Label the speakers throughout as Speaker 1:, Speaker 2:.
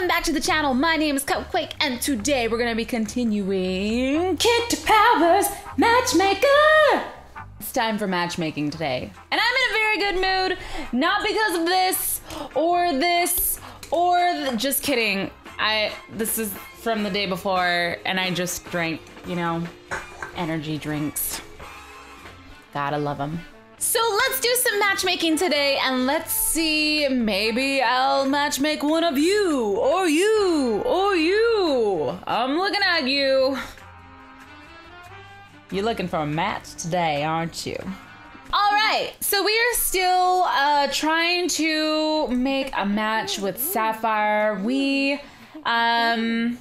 Speaker 1: welcome back to the channel. My name is Cupquake, and today we're gonna be continuing Kitty Powers Matchmaker. It's time for matchmaking today, and I'm in a very good mood. Not because of this or this or just kidding. I this is from the day before, and I just drank, you know, energy drinks. Gotta love them. So let's do some matchmaking today and let's see, maybe I'll matchmake one of you, or you, or you. I'm looking at you. You're looking for a match today, aren't you? All right, so we are still uh, trying to make a match with Sapphire. We, um,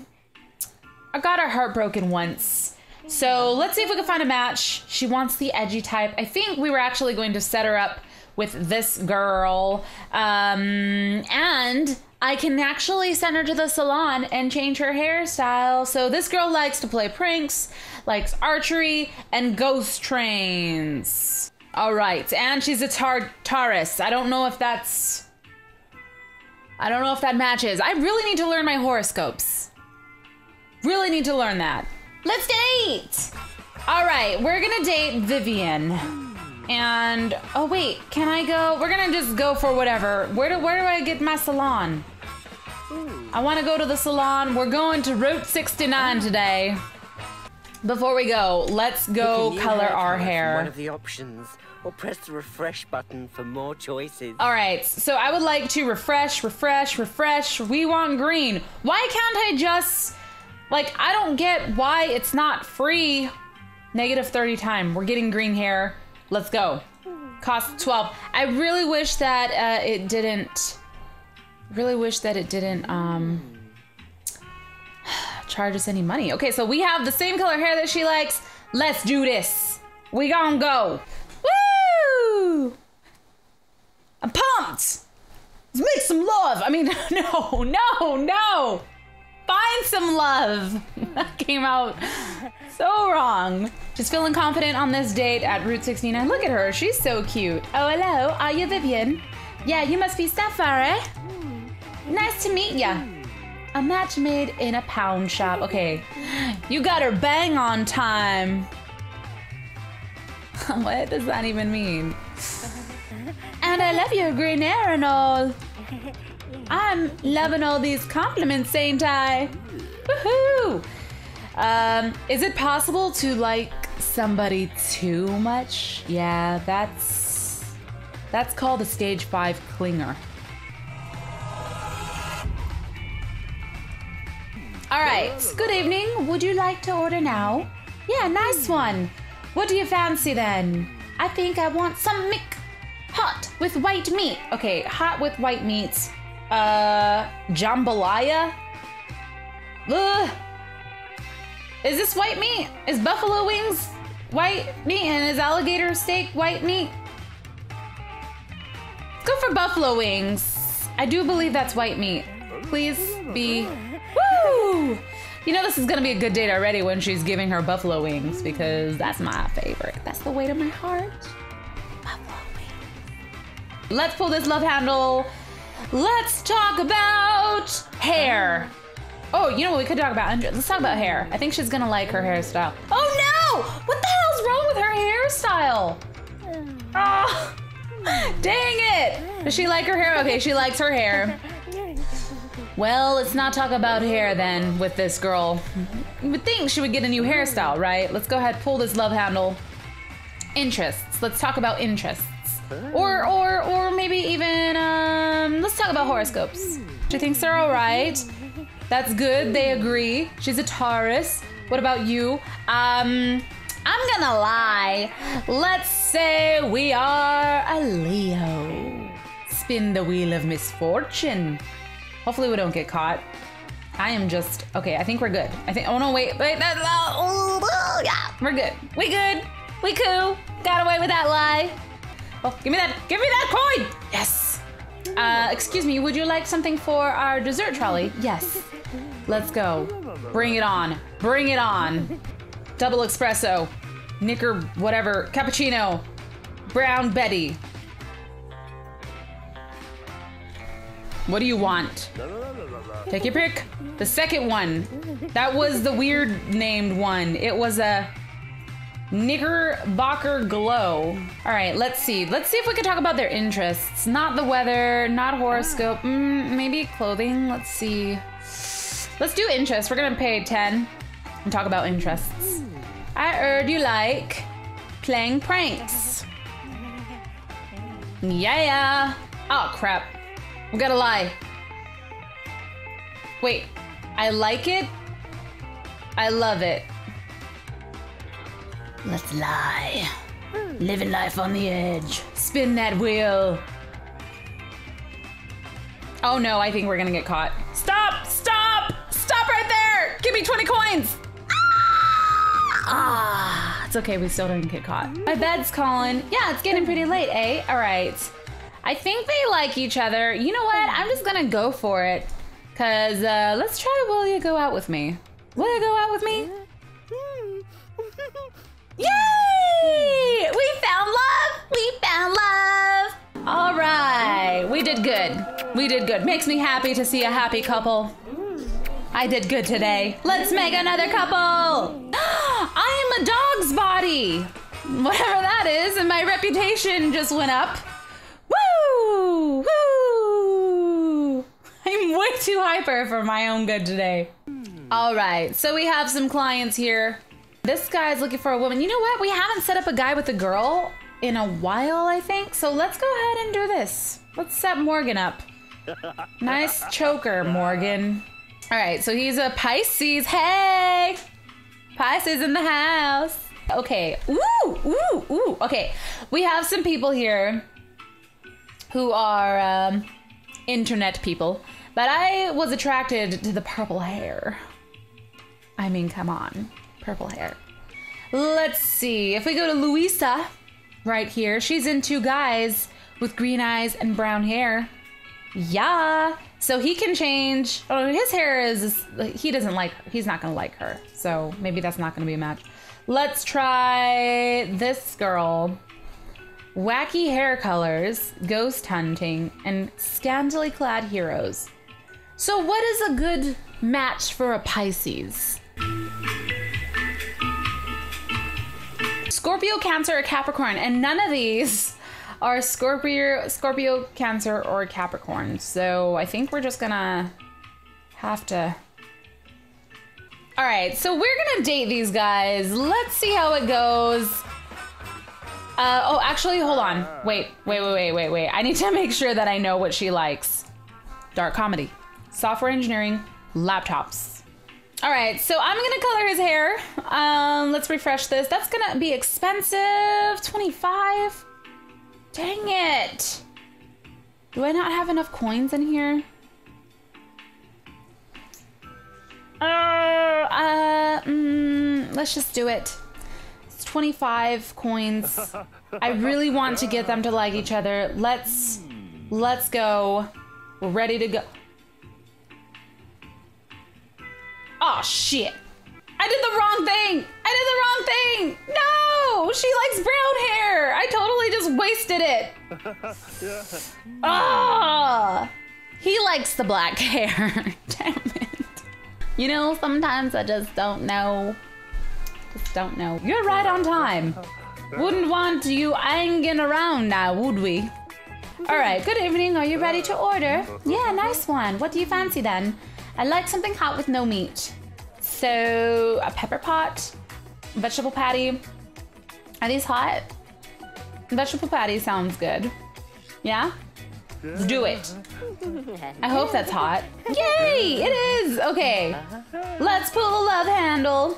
Speaker 1: I got her heart broken once. So let's see if we can find a match. She wants the edgy type. I think we were actually going to set her up with this girl. Um, and I can actually send her to the salon and change her hairstyle. So this girl likes to play pranks, likes archery, and ghost trains. All right, and she's a tar- Taurus. I don't know if that's. I don't know if that matches. I really need to learn my horoscopes. Really need to learn that. Let's date! All right, we're gonna date Vivian. And, oh wait, can I go? We're gonna just go for whatever. Where do, where do I get my salon? I wanna go to the salon. We're going to Route 69 today. Before we go, let's go
Speaker 2: Pick a new
Speaker 1: color our
Speaker 2: hair. One of the options, or press the refresh button for more choices.
Speaker 1: All right, so I would like to refresh, refresh, refresh. We want green. Why can't I just, like, I don't get why it's not free. Negative 30 time. We're getting green hair. Let's go. Cost 12. I really wish that uh, it didn't, really wish that it didn't, um, charge us any money. Okay, so we have the same color hair that she likes. Let's do this. We gonna go. Woo! I'm pumped. Let's make some love. I mean, no, no, no. Find some love. That came out so wrong. Just feeling confident on this date at Route 69. Look at her. She's so cute. Oh, hello. Are you Vivian? Yeah, you must be Sapphire? Nice to meet ya. A match made in a pound shop. Okay. You got her bang on time. what does that even mean? And I love your green hair and all. I'm loving all these compliments, ain't I? Woohoo! Um, is it possible to like somebody too much? Yeah, that's that's called a stage five clinger. All right. Good evening. Would you like to order now? Yeah, nice one. What do you fancy then? I think I want some mick hot with white meat. Okay, hot with white meats. Uh, jambalaya. Ugh. Is this white meat? Is buffalo wings white meat and is alligator steak white meat? Go for buffalo wings. I do believe that's white meat. Please be. Woo! You know this is gonna be a good date already when she's giving her buffalo wings because that's my favorite. That's the weight of my heart. Buffalo wings. Let's pull this love handle. Let's talk about hair. Oh, you know what we could talk about? Let's talk about hair. I think she's gonna like her hairstyle. Oh no! What the hell's wrong with her hairstyle? Oh, dang it! Does she like her hair? Okay, she likes her hair. Well, let's not talk about hair then with this girl. You would think she would get a new hairstyle, right? Let's go ahead, pull this love handle. Interests. Let's talk about interests. Or or or maybe even um let's talk about horoscopes. She thinks they're alright. That's good, they agree. She's a Taurus. What about you? Um I'm gonna lie. Let's say we are a Leo. Spin the wheel of misfortune. Hopefully we don't get caught. I am just okay. I think we're good. I think. Oh no, wait, wait. That's oh, yeah. We're good. We good. We cool. Got away with that lie. Oh, give me that. Give me that coin. Yes. Uh, excuse me. Would you like something for our dessert trolley? Yes. Let's go. Bring it on. Bring it on. Double espresso, knicker, whatever, cappuccino, brown Betty. What do you want? Take your pick. The second one. That was the weird named one. It was a Knickerbocker Glow. All right, let's see. Let's see if we can talk about their interests. Not the weather, not horoscope, mm, maybe clothing. Let's see. Let's do interests. We're gonna pay 10 and talk about interests. I heard you like playing pranks. Yeah. Oh, crap. We gotta lie. Wait, I like it. I love it. Let's lie. Living life on the edge. Spin that wheel. Oh no, I think we're gonna get caught. Stop! Stop! Stop right there! Give me 20 coins! Ah, it's okay, we still didn't get caught. My bed's calling. Yeah, it's getting pretty late, eh? All right. I think they like each other. You know what? I'm just gonna go for it. Cause uh, let's try Will You Go Out With Me? Will you go out with me? Yay! We found love! We found love! All right, we did good. We did good. Makes me happy to see a happy couple. I did good today. Let's make another couple! I am a dog's body! Whatever that is, and my reputation just went up. Woo! Woo! I'm way too hyper for my own good today. All right, so we have some clients here. This guy's looking for a woman. You know what? We haven't set up a guy with a girl in a while, I think. So let's go ahead and do this. Let's set Morgan up. Nice choker, Morgan. All right, so he's a Pisces. Hey! Pisces in the house. Okay. Ooh, ooh, ooh. Okay, we have some people here who are um, internet people, but I was attracted to the purple hair. I mean, come on, purple hair. Let's see. If we go to Louisa, right here, she's in two guys with green eyes and brown hair. Yeah. So he can change. Oh, his hair is. He doesn't like. He's not gonna like her. So maybe that's not gonna be a match. Let's try this girl. Wacky hair colors, ghost hunting, and scantily clad heroes. So, what is a good match for a Pisces? Scorpio, Cancer, or Capricorn, and none of these are Scorpio, Scorpio, Cancer, or Capricorn. So I think we're just gonna have to. All right, so we're gonna date these guys. Let's see how it goes. Uh, oh, actually, hold on. Wait, wait, wait, wait, wait, wait. I need to make sure that I know what she likes. Dark comedy, software engineering, laptops. All right, so I'm gonna color his hair. Um, let's refresh this. That's gonna be expensive. 25. Dang it. Do I not have enough coins in here? Uh, uh, mm, let's just do it. It's 25 coins. I really want to get them to like each other. Let's, let's go. We're ready to go. Oh shit. I did the wrong thing. I did the wrong thing. No, she likes brown hair. I totally just wasted it. Ah, he likes the black hair. Damn it. You know, sometimes I just don't know. Just don't know. You're right on time. Wouldn't want you hanging around now, would we? All right, good evening. Are you ready to order? Yeah, nice one. What do you fancy then? I like something hot with no meat. So, a pepper pot, vegetable patty. Are these hot? Vegetable patty sounds good. Yeah? Let's do it. I hope that's hot. Yay! It is! Okay. Let's pull the love handle.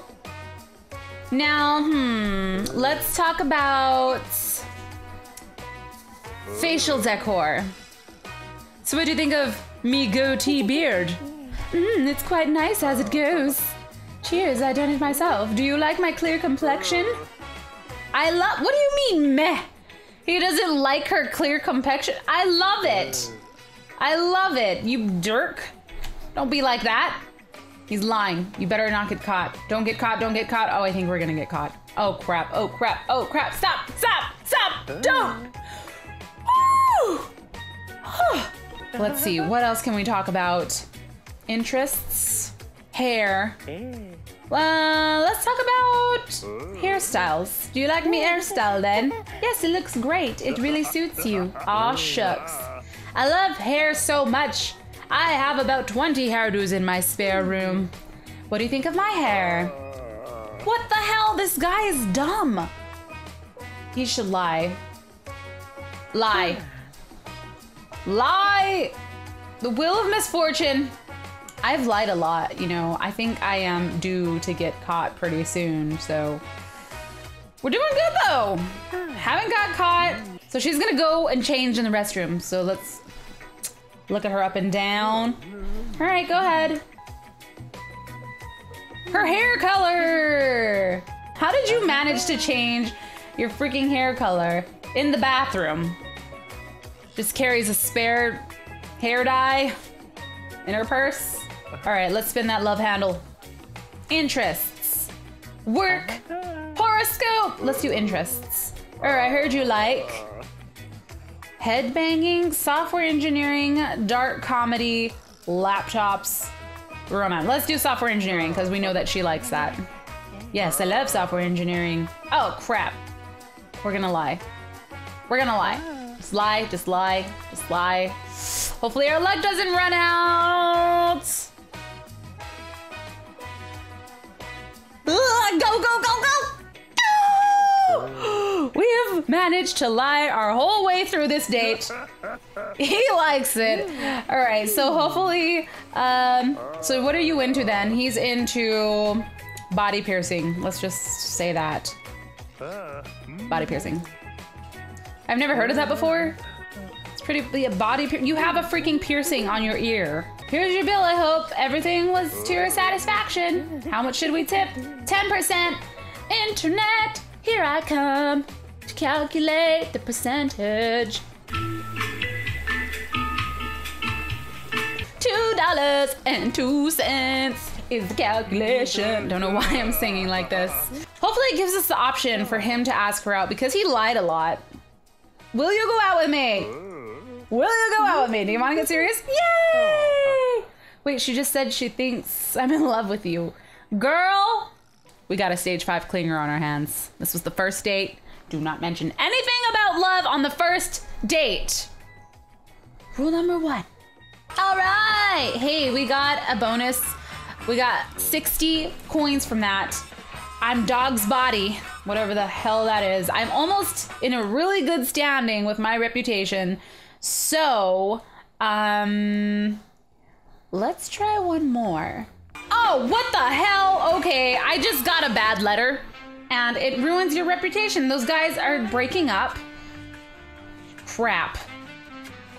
Speaker 1: Now, hmm, let's talk about facial decor. So, what do you think of me goatee beard? Mm, it's quite nice as it goes. Cheers, I done it myself. Do you like my clear complexion? I love. What do you mean, meh? He doesn't like her clear complexion. I love it. I love it. You jerk. Don't be like that. He's lying. You better not get caught. Don't get caught. Don't get caught. Oh, I think we're gonna get caught. Oh crap. Oh crap. Oh crap. Stop. Stop. Stop. Don't. Let's see. What else can we talk about? interests, hair. Well, let's talk about mm. hairstyles. Do you like me hairstyle then? Yes, it looks great. It really suits you. Aw, shucks. I love hair so much. I have about 20 hairdos in my spare room. What do you think of my hair? What the hell? This guy is dumb. He should lie. Lie. Lie! The wheel of misfortune. I've lied a lot, you know. I think I am due to get caught pretty soon, so. We're doing good though. Haven't got caught. So she's gonna go and change in the restroom. So let's look at her up and down. All right, go ahead. Her hair color. How did you manage to change your freaking hair color in the bathroom? Just carries a spare hair dye in her purse. All right, let's spin that love handle. Interests. Work. Horoscope. Let's do interests. All right, I heard you like headbanging, software engineering, dark comedy, laptops, romance. Let's do software engineering because we know that she likes that. Yes, I love software engineering. Oh, crap. We're gonna lie. We're gonna lie. Just lie, just lie, just lie. Hopefully our luck doesn't run out. Ugh, go, go, go, go! We have managed to lie our whole way through this date. He likes it. All right, so hopefully, um, so what are you into then? He's into body piercing. Let's just say that. Body piercing. I've never heard of that before. It's pretty, yeah, body, you have a freaking piercing on your ear. Here's your bill, I hope. Everything was to your satisfaction. How much should we tip? 10%. Internet, here I come to calculate the percentage. Two dollars and two cents is the calculation. Don't know why I'm singing like this. Hopefully, it gives us the option for him to ask her out because he lied a lot. Will you go out with me? Will you go out with me? Do you want to get serious? Yay! Wait, she just said she thinks I'm in love with you. Girl, we got a stage five clinger on our hands. This was the first date. Do not mention anything about love on the first date. Rule number one. All right. Hey, we got a bonus. We got 60 coins from that. I'm dog's body, whatever the hell that is. I'm almost in a really good standing with my reputation. So, um, let's try one more. Oh, what the hell? Okay, I just got a bad letter and it ruins your reputation. Those guys are breaking up. Crap.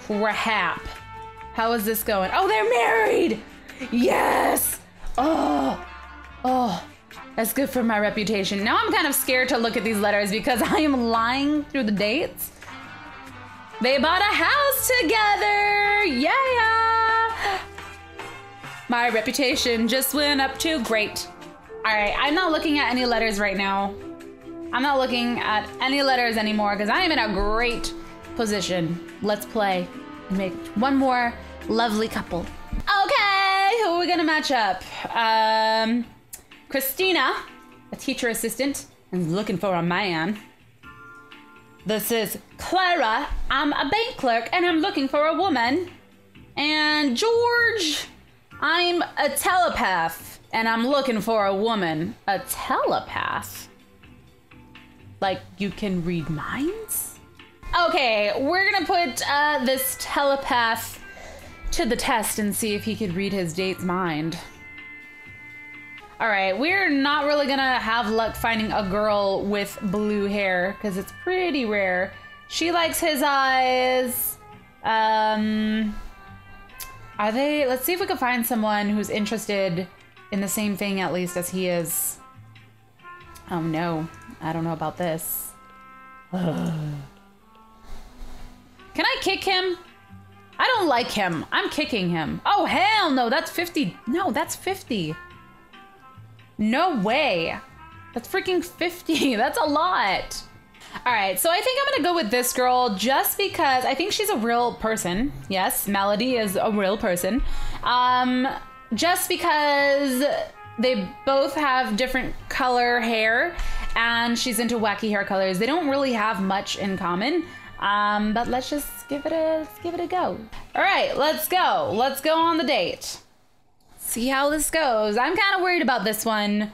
Speaker 1: Crap. How is this going? Oh, they're married! Yes! Oh, oh, that's good for my reputation. Now I'm kind of scared to look at these letters because I am lying through the dates. They bought a house together! Yeah! My reputation just went up to great. All right, I'm not looking at any letters right now. I'm not looking at any letters anymore because I am in a great position. Let's play and make one more lovely couple. Okay, who are we gonna match up? Um, Christina, a teacher assistant, and looking for a man. This is Clara. I'm a bank clerk and I'm looking for a woman. And George, I'm a telepath and I'm looking for a woman. A telepath? Like you can read minds? Okay, we're gonna put uh, this telepath to the test and see if he could read his date's mind. All right, we're not really gonna have luck finding a girl with blue hair because it's pretty rare. She likes his eyes. Um, are they? Let's see if we can find someone who's interested in the same thing at least as he is. Oh no, I don't know about this. Can I kick him? I don't like him. I'm kicking him. Oh, hell no. That's 50. No, that's 50. No way. That's freaking 50. That's a lot. All right, so I think I'm gonna go with this girl just because I think she's a real person. Yes, Melody is a real person. Um, just because they both have different color hair and she's into wacky hair colors. They don't really have much in common. Um, but let's just give it a give it a go. All right, let's go. Let's go on the date. See how this goes. I'm kind of worried about this one.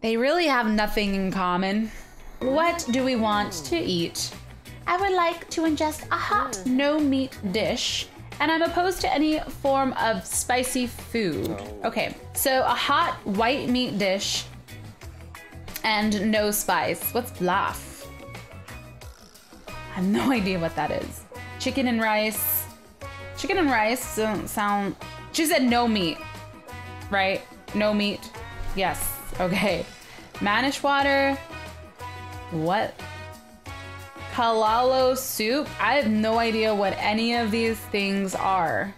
Speaker 1: They really have nothing in common. What do we want to eat? I would like to ingest a hot, hmm. no meat dish, and I'm opposed to any form of spicy food. Oh. Okay, so a hot white meat dish and no spice. What's blaf? I have no idea what that is. Chicken and rice. Chicken and rice don't sound. She said no meat, right? No meat. Yes. Okay. Mannish water. What? Callaloo soup. I have no idea what any of these things are.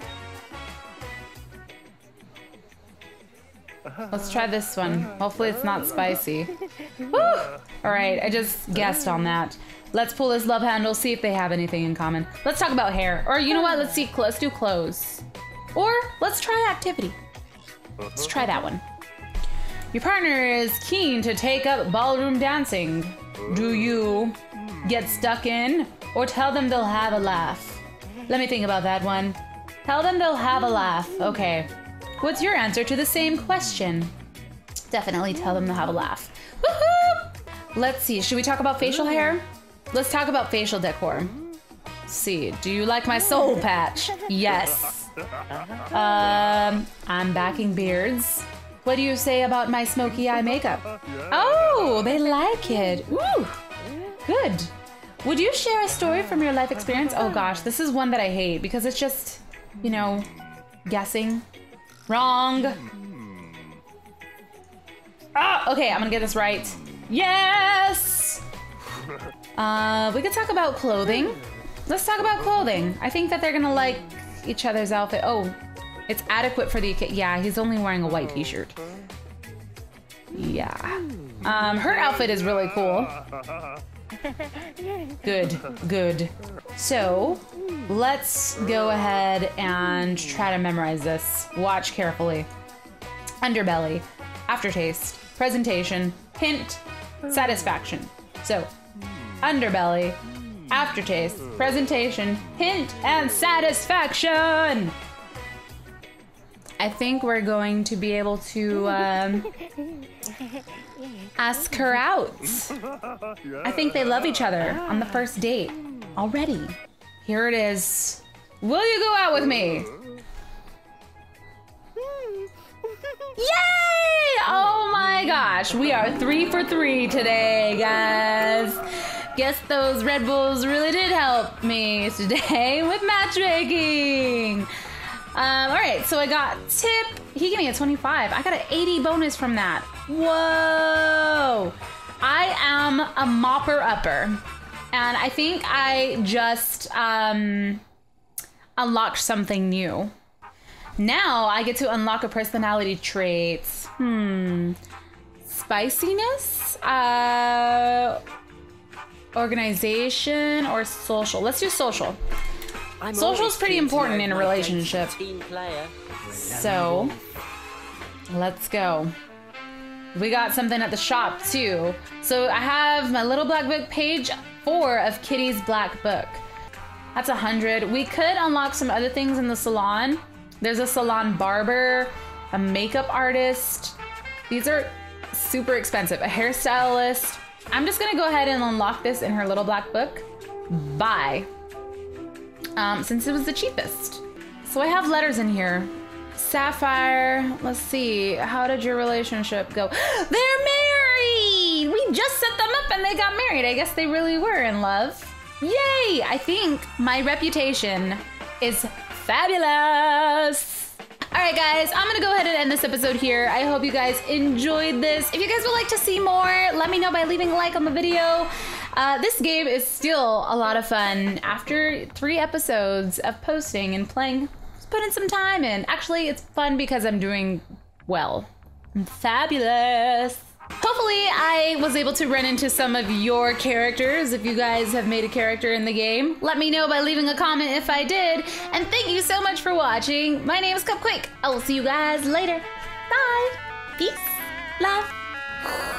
Speaker 1: Let's try this one. Hopefully it's not spicy. Woo! All right, I just guessed on that. Let's pull this love handle, see if they have anything in common. Let's talk about hair. Or you know what? Let's see. Let's do clothes. Or let's try activity. Let's try that one. Your partner is keen to take up ballroom dancing. Do you get stuck in or tell them they'll have a laugh? Let me think about that one. Tell them they'll have a laugh. Okay. What's your answer to the same question? Definitely tell them they'll have a laugh. Woohoo! Let's see. Should we talk about facial hair? Let's talk about facial decor. Let's see. Do you like my soul patch? Yes. Um, I'm backing beards. What do you say about my smoky eye makeup? Oh, they like it. Ooh, good. Would you share a story from your life experience? Oh gosh, this is one that I hate because it's just, you know, guessing. Wrong. Ah, okay, I'm gonna get this right. Yes! Uh, we could talk about clothing. Let's talk about clothing. I think that they're gonna like each other's outfit. Oh, it's adequate for the Yeah, he's only wearing a white t-shirt. Yeah. Um, her outfit is really cool. Good, good. So, let's go ahead and try to memorize this. Watch carefully. Underbelly, aftertaste, presentation, hint, satisfaction. So, underbelly, aftertaste, presentation, hint, and satisfaction. I think we're going to be able to um, ask her out. I think they love each other on the first date already. Here it is. Will you go out with me? Yay! Oh my gosh, we are three for three today, guys. Guess those Red Bulls really did help me today with matchmaking. Um, all right, so I got tip. He gave me a 25. I got an 80 bonus from that. Whoa! I am a mopper upper. And I think I just um, unlocked something new. Now I get to unlock a personality trait. Hmm. Spiciness? Uh, organization or social? Let's do social.
Speaker 2: I'm
Speaker 1: Social's
Speaker 2: always
Speaker 1: pretty important in a relationship. So, let's go. We got something at the shop too. So I have my little black book, page four of Kitty's black book. That's a hundred. We could unlock some other things in the salon. There's a salon barber, a makeup artist. These are super expensive. A hairstylist. I'm just gonna go ahead and unlock this in her little black book. Bye. Um, since it was the cheapest. So I have letters in here. Sapphire, let's see. How did your relationship go? They're married! We just set them up and they got married. I guess they really were in love. Yay! I think my reputation is fabulous. All right, guys, I'm gonna go ahead and end this episode here. I hope you guys enjoyed this. If you guys would like to see more, let me know by leaving a like on the video. Uh, this game is still a lot of fun. After three episodes of posting and playing, just putting some time in. Actually, it's fun because I'm doing well. I'm fabulous. Hopefully, I was able to run into some of your characters. If you guys have made a character in the game, let me know by leaving a comment if I did. And thank you so much for watching. My name is Cupquake. I will see you guys later. Bye. Peace. Love.